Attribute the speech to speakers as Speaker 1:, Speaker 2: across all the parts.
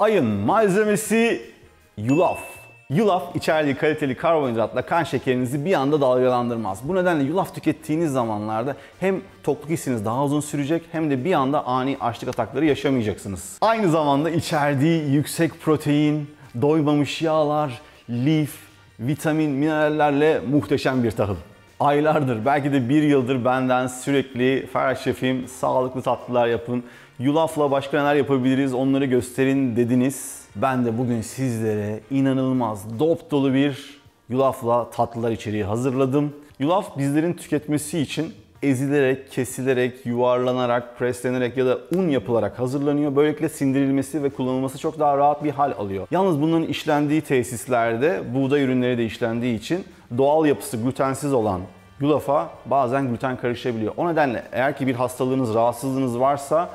Speaker 1: Ayın malzemesi yulaf. Yulaf içerdiği kaliteli karbonhidratla kan şekerinizi bir anda dalgalandırmaz. Bu nedenle yulaf tükettiğiniz zamanlarda hem tokluk hissiniz daha uzun sürecek hem de bir anda ani açlık atakları yaşamayacaksınız. Aynı zamanda içerdiği yüksek protein, doymamış yağlar, lif, vitamin, minerallerle muhteşem bir tahıl. Aylardır, belki de bir yıldır benden sürekli Ferhat Şefim sağlıklı tatlılar yapın, yulafla başka neler yapabiliriz onları gösterin dediniz. Ben de bugün sizlere inanılmaz dop dolu bir yulafla tatlılar içeriği hazırladım. Yulaf bizlerin tüketmesi için ezilerek, kesilerek, yuvarlanarak, preslenerek ya da un yapılarak hazırlanıyor. Böylelikle sindirilmesi ve kullanılması çok daha rahat bir hal alıyor. Yalnız bunların işlendiği tesislerde buğday ürünleri de işlendiği için doğal yapısı glutensiz olan yulafa bazen gluten karışabiliyor. O nedenle eğer ki bir hastalığınız, rahatsızlığınız varsa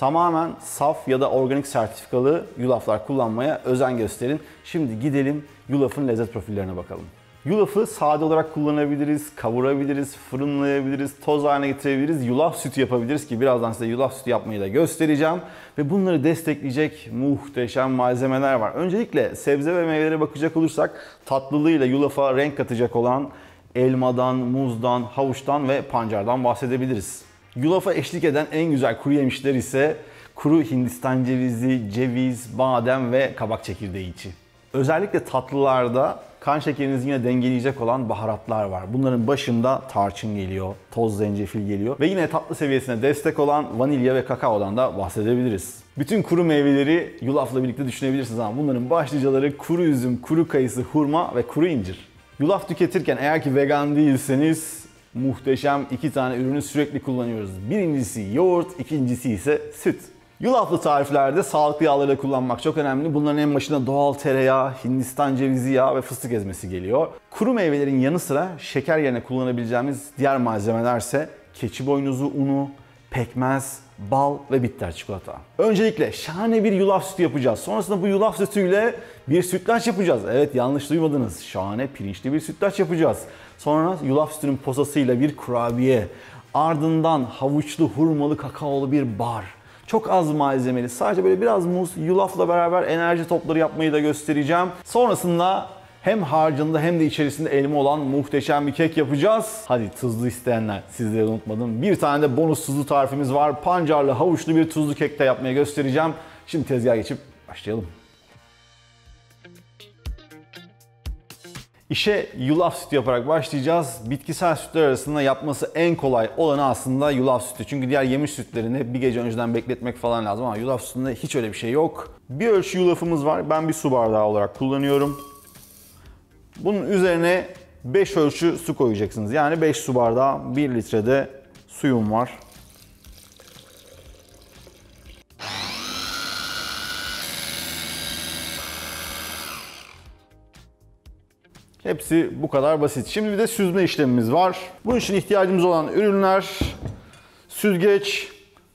Speaker 1: tamamen saf ya da organik sertifikalı yulaflar kullanmaya özen gösterin. Şimdi gidelim yulafın lezzet profillerine bakalım. Yulafı sade olarak kullanabiliriz, kavurabiliriz, fırınlayabiliriz, toz haline getirebiliriz, yulaf sütü yapabiliriz ki birazdan size yulaf sütü yapmayı da göstereceğim. Ve bunları destekleyecek muhteşem malzemeler var. Öncelikle sebze ve meyvelere bakacak olursak tatlılığıyla yulafa renk katacak olan elmadan, muzdan, havuçtan ve pancardan bahsedebiliriz. Yulafa eşlik eden en güzel kuru yemişler ise kuru Hindistan cevizi, ceviz, badem ve kabak çekirdeği içi. Özellikle tatlılarda kan şekerinizi yine dengeleyecek olan baharatlar var. Bunların başında tarçın geliyor, toz zencefil geliyor ve yine tatlı seviyesine destek olan vanilya ve kakaodan da bahsedebiliriz. Bütün kuru meyveleri yulafla birlikte düşünebilirsiniz ama bunların başlıcaları kuru üzüm, kuru kayısı, hurma ve kuru incir. Yulaf tüketirken eğer ki vegan değilseniz muhteşem iki tane ürünü sürekli kullanıyoruz. Birincisi yoğurt, ikincisi ise süt. Yulaflı tariflerde sağlıklı yağları kullanmak çok önemli. Bunların en başında doğal tereyağı, Hindistan cevizi yağı ve fıstık ezmesi geliyor. Kuru meyvelerin yanı sıra şeker yerine kullanabileceğimiz diğer malzemelerse keçi boynuzu unu, pekmez, bal ve bitter çikolata. Öncelikle şahane bir yulaf sütü yapacağız. Sonrasında bu yulaf sütüyle bir sütlaç yapacağız. Evet yanlış duymadınız. Şahane pirinçli bir sütlaç yapacağız. Sonra yulaf sütünün posasıyla bir kurabiye. Ardından havuçlu, hurmalı, kakaolu bir bar. Çok az malzemeli. Sadece böyle biraz muz, yulafla beraber enerji topları yapmayı da göstereceğim. Sonrasında hem harcında hem de içerisinde elma olan muhteşem bir kek yapacağız. Hadi tuzlu isteyenler sizleri unutmadım. Bir tane de bonus tuzlu tarifimiz var. Pancarlı havuçlu bir tuzlu kek de yapmaya göstereceğim. Şimdi tezgaha geçip başlayalım. İşe yulaf sütü yaparak başlayacağız. Bitkisel sütler arasında yapması en kolay olanı aslında yulaf sütü. Çünkü diğer yemiş sütlerini bir gece önceden bekletmek falan lazım ama yulaf sütünde hiç öyle bir şey yok. Bir ölçü yulafımız var. Ben bir su bardağı olarak kullanıyorum. Bunun üzerine 5 ölçü su koyacaksınız. Yani 5 su bardağı 1 litrede suyum var. Hepsi bu kadar basit. Şimdi bir de süzme işlemimiz var. Bunun için ihtiyacımız olan ürünler süzgeç,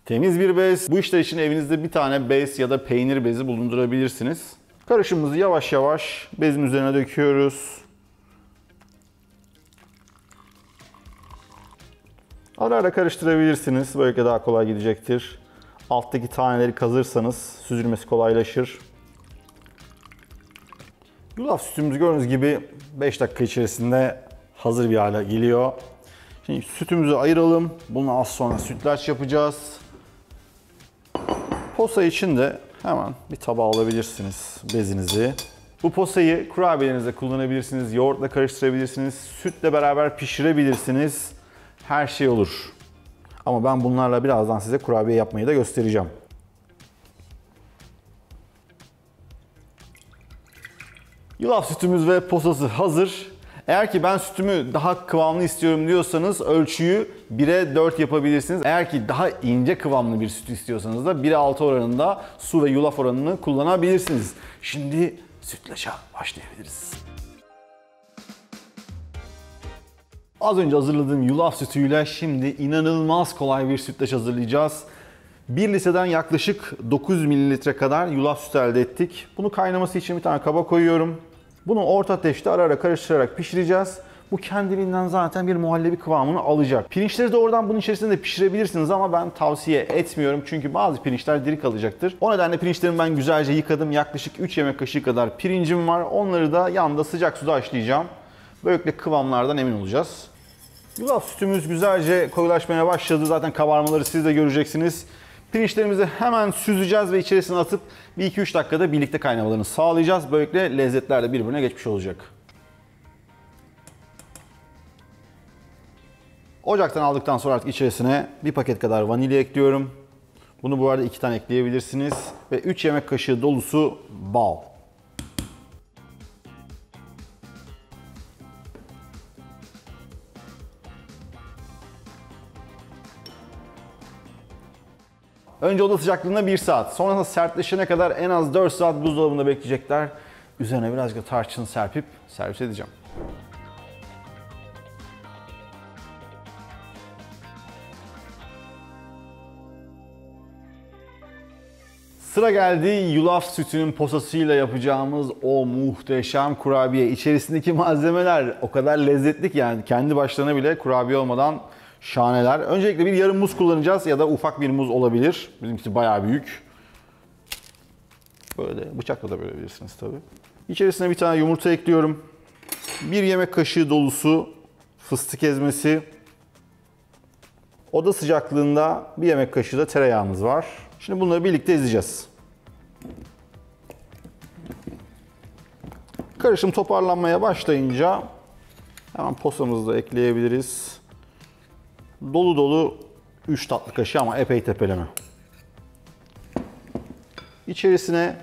Speaker 1: temiz bir bez. Bu işler için evinizde bir tane bez ya da peynir bezi bulundurabilirsiniz. Karışımımızı yavaş yavaş bezin üzerine döküyoruz. Ara ara karıştırabilirsiniz. Böylelikle daha kolay gidecektir. Alttaki taneleri kazırsanız süzülmesi kolaylaşır. Yulaf sütümüz gördüğünüz gibi 5 dakika içerisinde hazır bir hale geliyor. Şimdi sütümüzü ayıralım. Bunu az sonra sütlaç yapacağız. Posa için de hemen bir tabağa alabilirsiniz bezinizi. Bu posayı kurabiyelerinizde kullanabilirsiniz, yoğurtla karıştırabilirsiniz, sütle beraber pişirebilirsiniz. Her şey olur. Ama ben bunlarla birazdan size kurabiye yapmayı da göstereceğim. Yulaf sütümüz ve posası hazır. Eğer ki ben sütümü daha kıvamlı istiyorum diyorsanız ölçüyü 1'e 4 yapabilirsiniz. Eğer ki daha ince kıvamlı bir süt istiyorsanız da 1'e 6 oranında su ve yulaf oranını kullanabilirsiniz. Şimdi sütlaça başlayabiliriz. Az önce hazırladığım yulaf sütüyle şimdi inanılmaz kolay bir sütlaç hazırlayacağız. Bir liseden yaklaşık 9 mililitre kadar yulaf sütü elde ettik. Bunu kaynaması için bir tane kaba koyuyorum. Bunu orta ateşte ara ara karıştırarak pişireceğiz. Bu kendiliğinden zaten bir muhallebi kıvamını alacak. Pirinçleri de oradan bunun içerisinde de pişirebilirsiniz ama ben tavsiye etmiyorum. Çünkü bazı pirinçler diri kalacaktır. O nedenle pirinçlerimi ben güzelce yıkadım. Yaklaşık 3 yemek kaşığı kadar pirincim var. Onları da yanında sıcak suda haşlayacağım. Böylelikle kıvamlardan emin olacağız. Yulaf sütümüz güzelce koyulaşmaya başladı. Zaten kabarmaları siz de göreceksiniz. Pirinçlerimizi hemen süzeceğiz ve içerisine atıp 1-2-3 dakikada birlikte kaynamalarını sağlayacağız. Böylelikle lezzetler de birbirine geçmiş olacak. Ocaktan aldıktan sonra artık içerisine bir paket kadar vanilya ekliyorum. Bunu bu arada iki tane ekleyebilirsiniz. Ve 3 yemek kaşığı dolusu bal. Önce oda sıcaklığında 1 saat. Sonrasında sertleşene kadar en az 4 saat buzdolabında bekleyecekler. Üzerine birazcık tarçın serpip servis edeceğim. Sıra geldi yulaf sütünün posasıyla yapacağımız o muhteşem kurabiye. İçerisindeki malzemeler o kadar lezzetli ki yani kendi başlarına bile kurabiye olmadan şahaneler. Öncelikle bir yarım muz kullanacağız ya da ufak bir muz olabilir. Bizimkisi bayağı büyük. Böyle bıçakla da bölebilirsiniz tabii. İçerisine bir tane yumurta ekliyorum. Bir yemek kaşığı dolusu fıstık ezmesi. Oda sıcaklığında bir yemek kaşığı da tereyağımız var. Şimdi bunları birlikte ezeceğiz. Karışım toparlanmaya başlayınca hemen posamızı da ekleyebiliriz. Dolu dolu 3 tatlı kaşığı ama epey tepeleme. İçerisine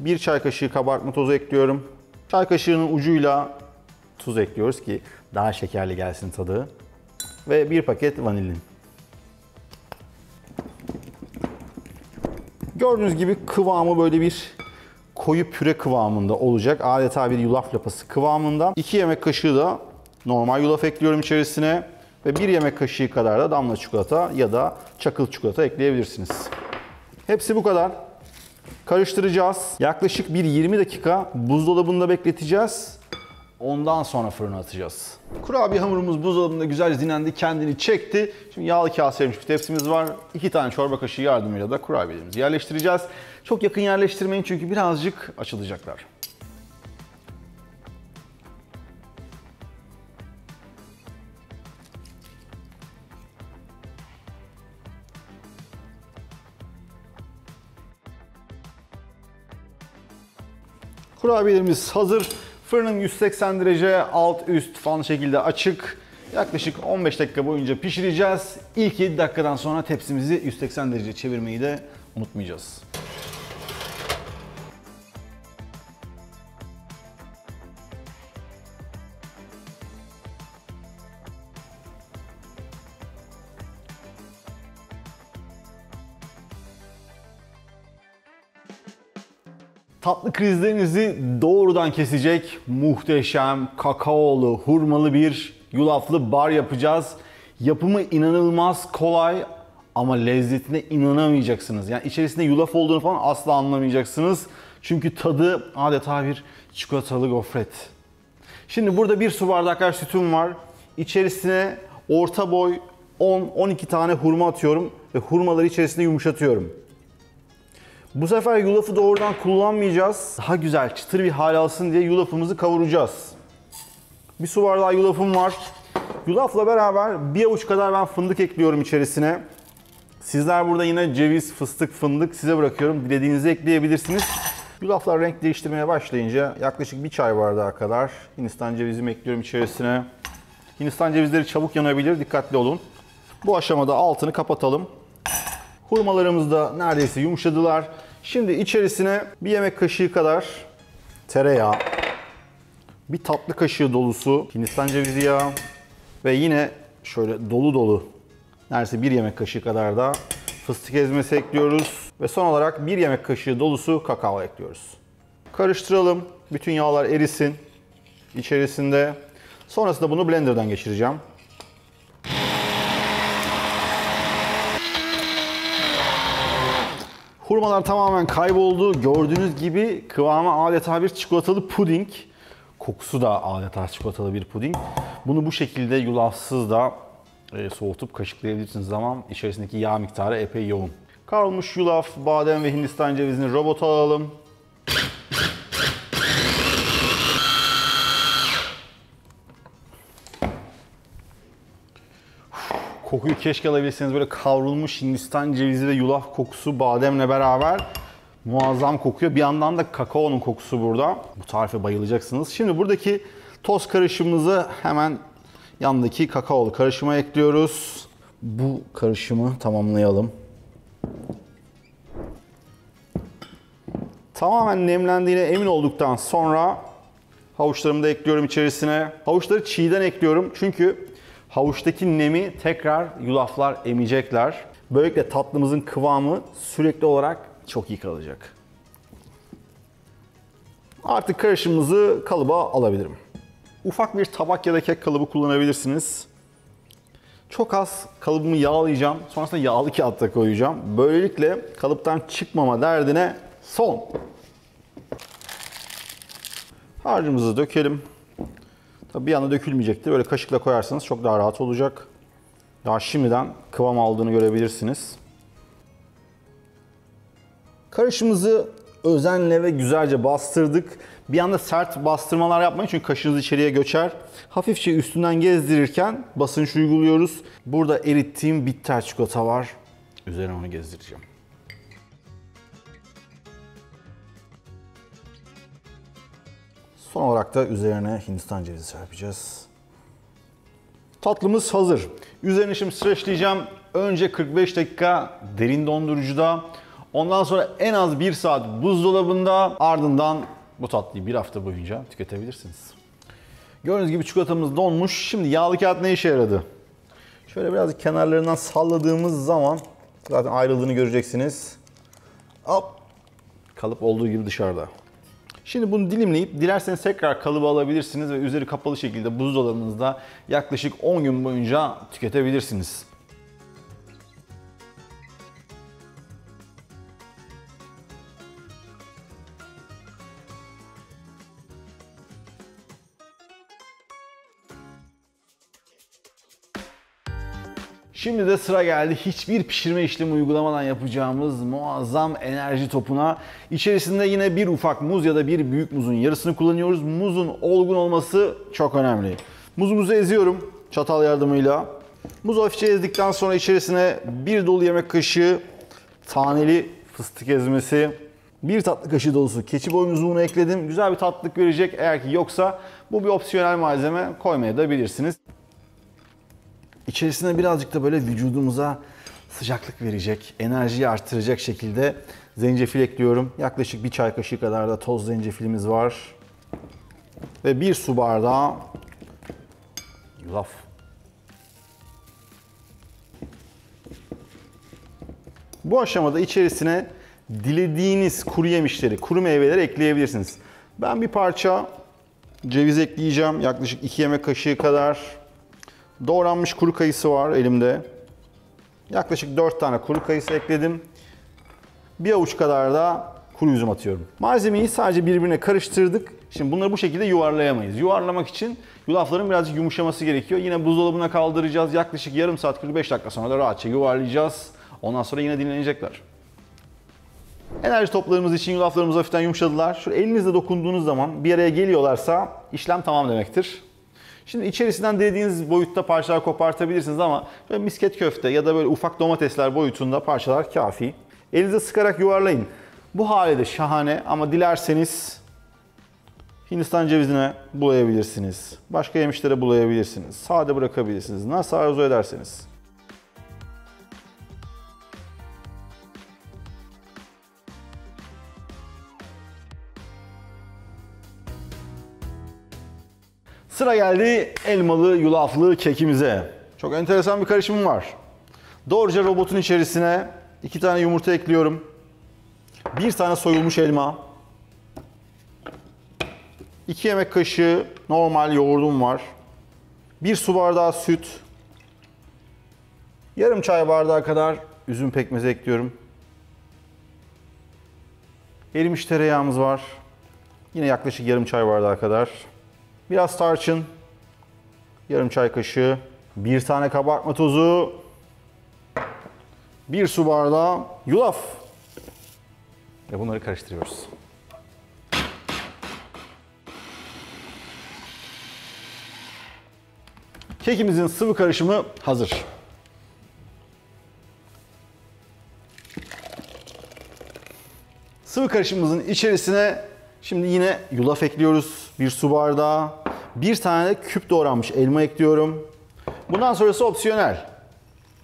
Speaker 1: 1 çay kaşığı kabartma tozu ekliyorum. Çay kaşığının ucuyla tuz ekliyoruz ki daha şekerli gelsin tadı. Ve bir paket vanilin. Gördüğünüz gibi kıvamı böyle bir koyu püre kıvamında olacak. Adeta bir yulaf lapası kıvamında. 2 yemek kaşığı da normal yulaf ekliyorum içerisine. Ve 1 yemek kaşığı kadar da damla çikolata ya da çakıl çikolata ekleyebilirsiniz. Hepsi bu kadar. Karıştıracağız. Yaklaşık bir 20 dakika buzdolabında bekleteceğiz. Ondan sonra fırına atacağız. Kurabiye hamurumuz buzdolabında güzel dinlendi, kendini çekti. Şimdi yağlı kağıt serilmiş bir tepsimiz var. İki tane çorba kaşığı yardımıyla da kurabiyelerimizi yerleştireceğiz. Çok yakın yerleştirmeyin çünkü birazcık açılacaklar. Kurabiyelerimiz hazır. Fırının 180 derece alt üst falan şekilde açık. Yaklaşık 15 dakika boyunca pişireceğiz. İlk 7 dakikadan sonra tepsimizi 180 derece çevirmeyi de unutmayacağız. Krizlerinizi doğrudan kesecek muhteşem kakaolu, hurmalı bir yulaflı bar yapacağız. Yapımı inanılmaz kolay ama lezzetine inanamayacaksınız. Yani içerisinde yulaf olduğunu falan asla anlamayacaksınız. Çünkü tadı adeta bir çikolatalı gofret. Şimdi burada bir su bardak sütüm var. İçerisine orta boy 10-12 tane hurma atıyorum ve hurmaları içerisinde yumuşatıyorum. Bu sefer yulafı doğrudan kullanmayacağız. Daha güzel, çıtır bir hal alsın diye yulafımızı kavuracağız. Bir su bardağı yulafım var. Yulafla beraber bir avuç kadar ben fındık ekliyorum içerisine. Sizler burada yine ceviz, fıstık, fındık size bırakıyorum. Dilediğinizi ekleyebilirsiniz. Yulaflar renk değiştirmeye başlayınca yaklaşık bir çay bardağı kadar Hindistan cevizimi ekliyorum içerisine. Hindistan cevizleri çabuk yanabilir, dikkatli olun. Bu aşamada altını kapatalım. Hurmalarımız da neredeyse yumuşadılar. Şimdi içerisine bir yemek kaşığı kadar tereyağı, bir tatlı kaşığı dolusu Hindistan cevizi yağı ve yine şöyle dolu dolu neredeyse bir yemek kaşığı kadar da fıstık ezmesi ekliyoruz. Ve son olarak bir yemek kaşığı dolusu kakao ekliyoruz. Karıştıralım. Bütün yağlar erisin içerisinde. Sonrasında bunu blenderdan geçireceğim. Hurmalar tamamen kayboldu. Gördüğünüz gibi kıvamı adeta bir çikolatalı puding. kokusu da adeta çikolatalı bir puding. Bunu bu şekilde yulafsız da e, soğutup kaşıklayabilirsiniz zaman içerisindeki yağ miktarı epey yoğun. Kavrulmuş yulaf, badem ve hindistan cevizini robota alalım. Kokuyu keşke alabilseniz böyle kavrulmuş hindistan cevizi ve yulaf kokusu bademle beraber muazzam kokuyor. Bir yandan da kakaonun kokusu burada. Bu tarife bayılacaksınız. Şimdi buradaki toz karışımımızı hemen yandaki kakaolu karışıma ekliyoruz. Bu karışımı tamamlayalım. Tamamen nemlendiğine emin olduktan sonra havuçlarımı da ekliyorum içerisine. Havuçları çiğden ekliyorum çünkü havuçtaki nemi tekrar yulaflar emecekler. Böylelikle tatlımızın kıvamı sürekli olarak çok iyi kalacak. Artık karışımımızı kalıba alabilirim. Ufak bir tabak ya da kek kalıbı kullanabilirsiniz. Çok az kalıbımı yağlayacağım. Sonrasında yağlı kağıtta koyacağım. Böylelikle kalıptan çıkmama derdine son. Harcımızı dökelim. Tabii bir anda dökülmeyecektir. Böyle kaşıkla koyarsanız çok daha rahat olacak. Daha şimdiden kıvam aldığını görebilirsiniz. Karışımızı özenle ve güzelce bastırdık. Bir anda sert bastırmalar yapmayın çünkü kaşınız içeriye göçer. Hafifçe üstünden gezdirirken basınç uyguluyoruz. Burada erittiğim bitter çikolata var. Üzerine onu gezdireceğim. Son olarak da üzerine Hindistan cevizi serpeceğiz. Tatlımız hazır. Üzerine şimdi streçleyeceğim. Önce 45 dakika derin dondurucuda. Ondan sonra en az 1 saat buzdolabında. Ardından bu tatlıyı bir hafta boyunca tüketebilirsiniz. Gördüğünüz gibi çikolatamız donmuş. Şimdi yağlı kağıt ne işe yaradı? Şöyle biraz kenarlarından salladığımız zaman zaten ayrıldığını göreceksiniz. Hop. Kalıp olduğu gibi dışarıda. Şimdi bunu dilimleyip dilerseniz tekrar kalıba alabilirsiniz ve üzeri kapalı şekilde buzdolabınızda yaklaşık 10 gün boyunca tüketebilirsiniz. Şimdi de sıra geldi hiçbir pişirme işlemi uygulamadan yapacağımız muazzam enerji topuna. İçerisinde yine bir ufak muz ya da bir büyük muzun yarısını kullanıyoruz. Muzun olgun olması çok önemli. Muzumuzu eziyorum çatal yardımıyla. Muzu hafifçe ezdikten sonra içerisine bir dolu yemek kaşığı taneli fıstık ezmesi, bir tatlı kaşığı dolusu keçi boynuzu unu ekledim. Güzel bir tatlılık verecek. Eğer ki yoksa bu bir opsiyonel malzeme koymaya da bilirsiniz. İçerisine birazcık da böyle vücudumuza sıcaklık verecek, enerjiyi artıracak şekilde zencefil ekliyorum. Yaklaşık bir çay kaşığı kadar da toz zencefilimiz var. Ve bir su bardağı yulaf. Bu aşamada içerisine dilediğiniz kuru yemişleri, kuru meyveleri ekleyebilirsiniz. Ben bir parça ceviz ekleyeceğim. Yaklaşık 2 yemek kaşığı kadar. Doğranmış kuru kayısı var elimde. Yaklaşık 4 tane kuru kayısı ekledim. Bir avuç kadar da kuru üzüm atıyorum. Malzemeyi sadece birbirine karıştırdık. Şimdi bunları bu şekilde yuvarlayamayız. Yuvarlamak için yulafların birazcık yumuşaması gerekiyor. Yine buzdolabına kaldıracağız. Yaklaşık yarım saat 45 dakika sonra da rahatça yuvarlayacağız. Ondan sonra yine dinlenecekler. Enerji toplarımız için yulaflarımız hafiften yumuşadılar. Şu elinizle dokunduğunuz zaman bir araya geliyorlarsa işlem tamam demektir. Şimdi içerisinden dediğiniz boyutta parçalar kopartabilirsiniz ama böyle misket köfte ya da böyle ufak domatesler boyutunda parçalar kafi. Elinize sıkarak yuvarlayın. Bu hali de şahane ama dilerseniz Hindistan cevizine bulayabilirsiniz. Başka yemişlere bulayabilirsiniz. Sade bırakabilirsiniz. Nasıl arzu ederseniz. Sıra geldi elmalı yulaflı kekimize. Çok enteresan bir karışımım var. Doğruca robotun içerisine iki tane yumurta ekliyorum. Bir tane soyulmuş elma. 2 yemek kaşığı normal yoğurdum var. Bir su bardağı süt. Yarım çay bardağı kadar üzüm pekmezi ekliyorum. Erimiş tereyağımız var. Yine yaklaşık yarım çay bardağı kadar. Biraz tarçın. Yarım çay kaşığı. Bir tane kabartma tozu. Bir su bardağı yulaf. Ve bunları karıştırıyoruz. Kekimizin sıvı karışımı hazır. Sıvı karışımımızın içerisine şimdi yine yulaf ekliyoruz. Bir su bardağı. Bir tane de küp doğranmış elma ekliyorum. Bundan sonrası opsiyonel.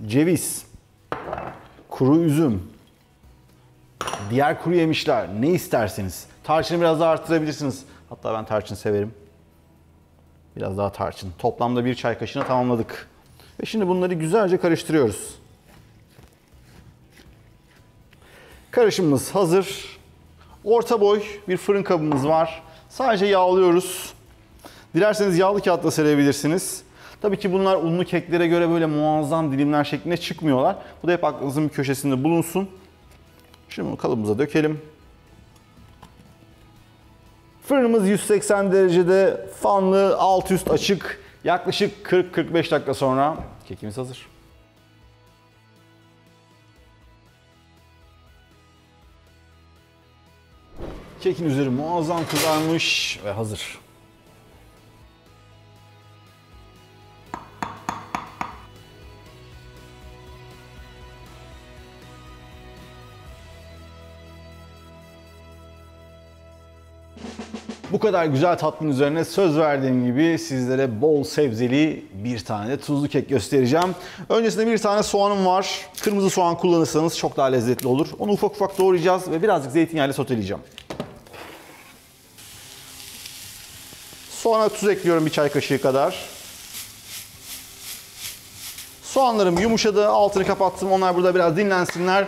Speaker 1: Ceviz, kuru üzüm, diğer kuru yemişler ne isterseniz. Tarçını biraz daha arttırabilirsiniz. Hatta ben tarçın severim. Biraz daha tarçın. Toplamda bir çay kaşığına tamamladık. Ve şimdi bunları güzelce karıştırıyoruz. Karışımımız hazır. Orta boy bir fırın kabımız var. Sadece yağlıyoruz. Dilerseniz yağlı kağıtla serebilirsiniz. Tabii ki bunlar unlu keklere göre böyle muazzam dilimler şeklinde çıkmıyorlar. Bu da hep aklınızın bir köşesinde bulunsun. Şimdi bunu kalıbımıza dökelim. Fırınımız 180 derecede fanlı, alt üst açık. Yaklaşık 40-45 dakika sonra kekimiz hazır. Kekin üzeri muazzam kızarmış ve hazır. Bu kadar güzel tatlının üzerine söz verdiğim gibi sizlere bol sebzeli bir tane de tuzlu kek göstereceğim. Öncesinde bir tane soğanım var. Kırmızı soğan kullanırsanız çok daha lezzetli olur. Onu ufak ufak doğrayacağız ve birazcık zeytinyağıyla soteleyeceğim. Soğana tuz ekliyorum bir çay kaşığı kadar. Soğanlarım yumuşadı. Altını kapattım. Onlar burada biraz dinlensinler.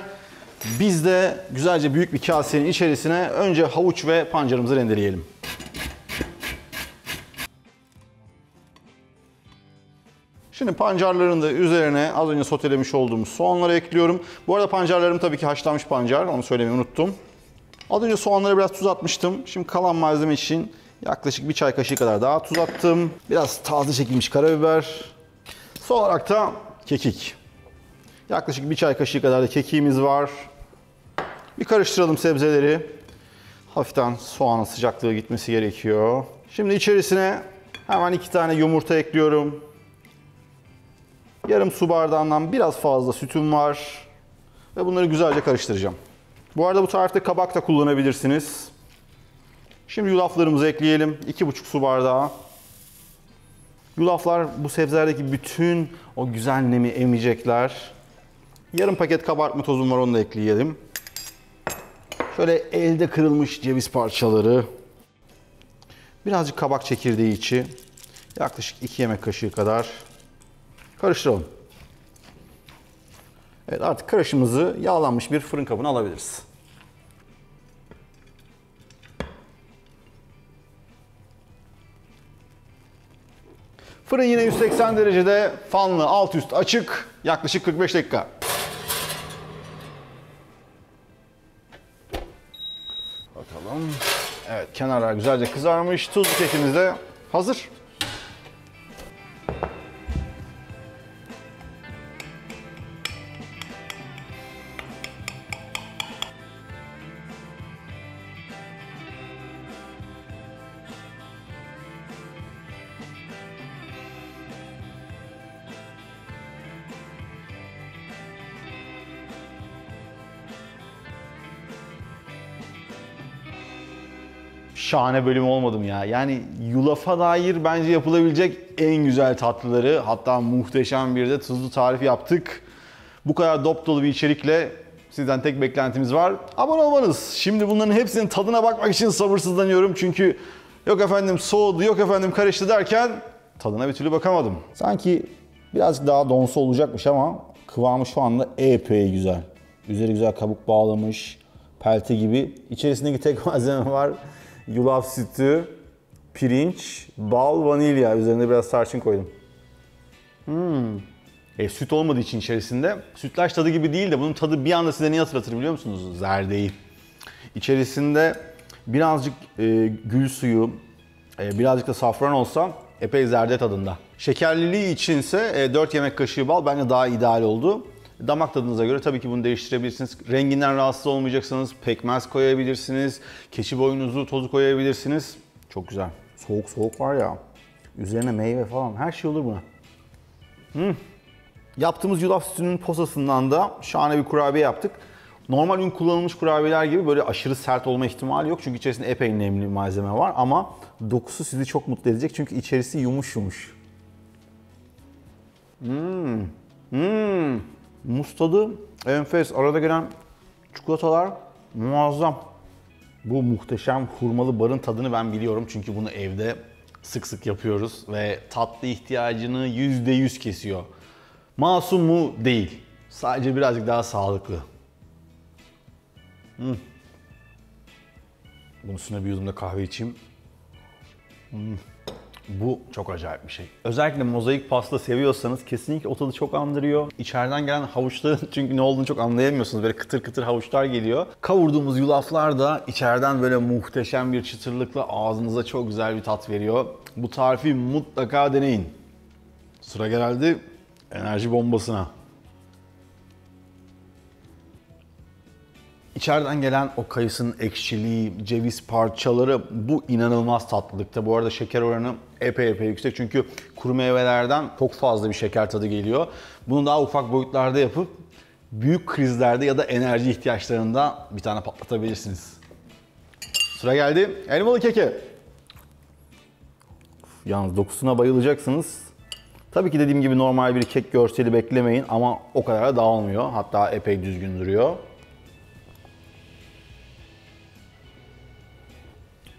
Speaker 1: Biz de güzelce büyük bir kasenin içerisine önce havuç ve pancarımızı rendeleyelim. Şimdi pancarların da üzerine az önce sotelemiş olduğumuz soğanları ekliyorum. Bu arada pancarlarım tabii ki haşlanmış pancar. Onu söylemeyi unuttum. Az önce soğanlara biraz tuz atmıştım. Şimdi kalan malzeme için yaklaşık bir çay kaşığı kadar daha tuz attım. Biraz taze çekilmiş karabiber. Son olarak da kekik. Yaklaşık bir çay kaşığı kadar da kekiğimiz var. Bir karıştıralım sebzeleri. Hafiften soğanın sıcaklığı gitmesi gerekiyor. Şimdi içerisine hemen iki tane yumurta ekliyorum. Yarım su bardağından biraz fazla sütüm var. Ve bunları güzelce karıştıracağım. Bu arada bu tarifte kabak da kullanabilirsiniz. Şimdi yulaflarımızı ekleyelim. 2,5 su bardağı. Yulaflar bu sebzelerdeki bütün o güzel nemi emecekler. Yarım paket kabartma tozum var onu da ekleyelim. Şöyle elde kırılmış ceviz parçaları. Birazcık kabak çekirdeği içi. Yaklaşık 2 yemek kaşığı kadar karıştıralım. Evet artık karışımımızı yağlanmış bir fırın kabına alabiliriz. Fırın yine 180 derecede fanlı alt üst açık yaklaşık 45 dakika. Bakalım. Evet kenarlar güzelce kızarmış. Tuzlu kekimiz de hazır. Şahane bölüm olmadım ya. Yani yulafa dair bence yapılabilecek en güzel tatlıları hatta muhteşem bir de tuzlu tarif yaptık. Bu kadar dop dolu bir içerikle sizden tek beklentimiz var. Abone olmanız. Şimdi bunların hepsinin tadına bakmak için sabırsızlanıyorum. Çünkü yok efendim soğudu, yok efendim karıştı derken tadına bir türlü bakamadım. Sanki birazcık daha donsu olacakmış ama kıvamı şu anda epey güzel. Üzeri güzel kabuk bağlamış, pelte gibi. İçerisindeki tek malzeme var. Yulaf sütü, pirinç, bal, vanilya. Üzerine biraz tarçın koydum. Hmm. E, süt olmadığı için içerisinde sütlaç tadı gibi değil de bunun tadı bir anda size ne hatırlatır biliyor musunuz? Zerdeyi. İçerisinde birazcık e, gül suyu, Ee, birazcık da safran olsa epey zerde tadında. Şekerliliği içinse e, 4 yemek kaşığı bal bence daha ideal oldu. Damak tadınıza göre tabii ki bunu değiştirebilirsiniz. Renginden rahatsız olmayacaksanız pekmez koyabilirsiniz. Keçi boynuzu tozu koyabilirsiniz. Çok güzel. Soğuk soğuk var ya. Üzerine meyve falan her şey olur buna. Yaptığımız yulaf sütünün posasından da şahane bir kurabiye yaptık. Normal ün kullanılmış kurabiyeler gibi böyle aşırı sert olma ihtimali yok. Çünkü içerisinde epey nemli malzeme var ama dokusu sizi çok mutlu edecek. Çünkü içerisi yumuş yumuş. Hmm. Hmm. Muz tadı enfes. Arada gelen çikolatalar muazzam. Bu muhteşem hurmalı barın tadını ben biliyorum çünkü bunu evde sık sık yapıyoruz ve tatlı ihtiyacını %100 kesiyor. Masum mu? Değil. Sadece birazcık daha sağlıklı. Hmm. Bunun üstüne bir yudum da kahve içeyim. Hmm. Bu çok acayip bir şey. Özellikle mozaik pasta seviyorsanız kesinlikle o tadı çok andırıyor. İçeriden gelen havuçların çünkü ne olduğunu çok anlayamıyorsunuz. Böyle kıtır kıtır havuçlar geliyor. Kavurduğumuz yulaflar da içeriden böyle muhteşem bir çıtırlıkla ağzınıza çok güzel bir tat veriyor. Bu tarifi mutlaka deneyin. Sıra geldi enerji bombasına. İçeriden gelen o kayısının ekşiliği, ceviz parçaları bu inanılmaz tatlılıkta. Bu arada şeker oranı epey epey yüksek çünkü kuru meyvelerden çok fazla bir şeker tadı geliyor. Bunu daha ufak boyutlarda yapıp büyük krizlerde ya da enerji ihtiyaçlarında bir tane patlatabilirsiniz. Sıra geldi elmalı keke. Yalnız dokusuna bayılacaksınız. Tabii ki dediğim gibi normal bir kek görseli beklemeyin ama o kadar da dağılmıyor. Hatta epey düzgün duruyor.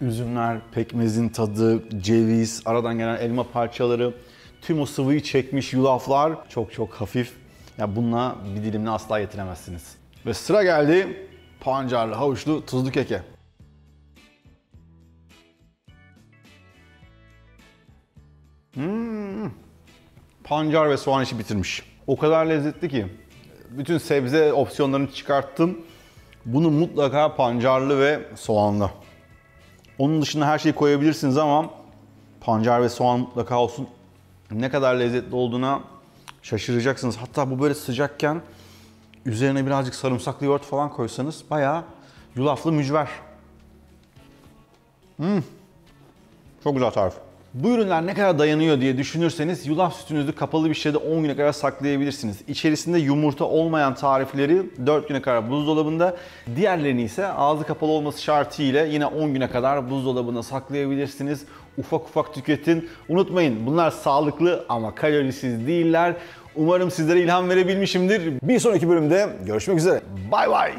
Speaker 1: Üzümler, pekmezin tadı, ceviz, aradan gelen elma parçaları, tüm o sıvıyı çekmiş yulaflar çok çok hafif. Ya bununla bir dilimle asla yetiremezsiniz. Ve sıra geldi pancarlı, havuçlu, tuzlu keke. Hmm. Pancar ve soğan işi bitirmiş. O kadar lezzetli ki. Bütün sebze opsiyonlarını çıkarttım. Bunu mutlaka pancarlı ve soğanlı. Onun dışında her şeyi koyabilirsiniz ama pancar ve soğan mutlaka olsun. Ne kadar lezzetli olduğuna şaşıracaksınız. Hatta bu böyle sıcakken üzerine birazcık sarımsaklı yoğurt falan koysanız bayağı yulaflı mücver. Hmm. Çok güzel tarif. Bu ürünler ne kadar dayanıyor diye düşünürseniz yulaf sütünüzü kapalı bir şeyde 10 güne kadar saklayabilirsiniz. İçerisinde yumurta olmayan tarifleri 4 güne kadar buzdolabında, diğerlerini ise ağzı kapalı olması şartıyla yine 10 güne kadar buzdolabında saklayabilirsiniz. Ufak ufak tüketin. Unutmayın bunlar sağlıklı ama kalorisiz değiller. Umarım sizlere ilham verebilmişimdir. Bir sonraki bölümde görüşmek üzere. Bay bay.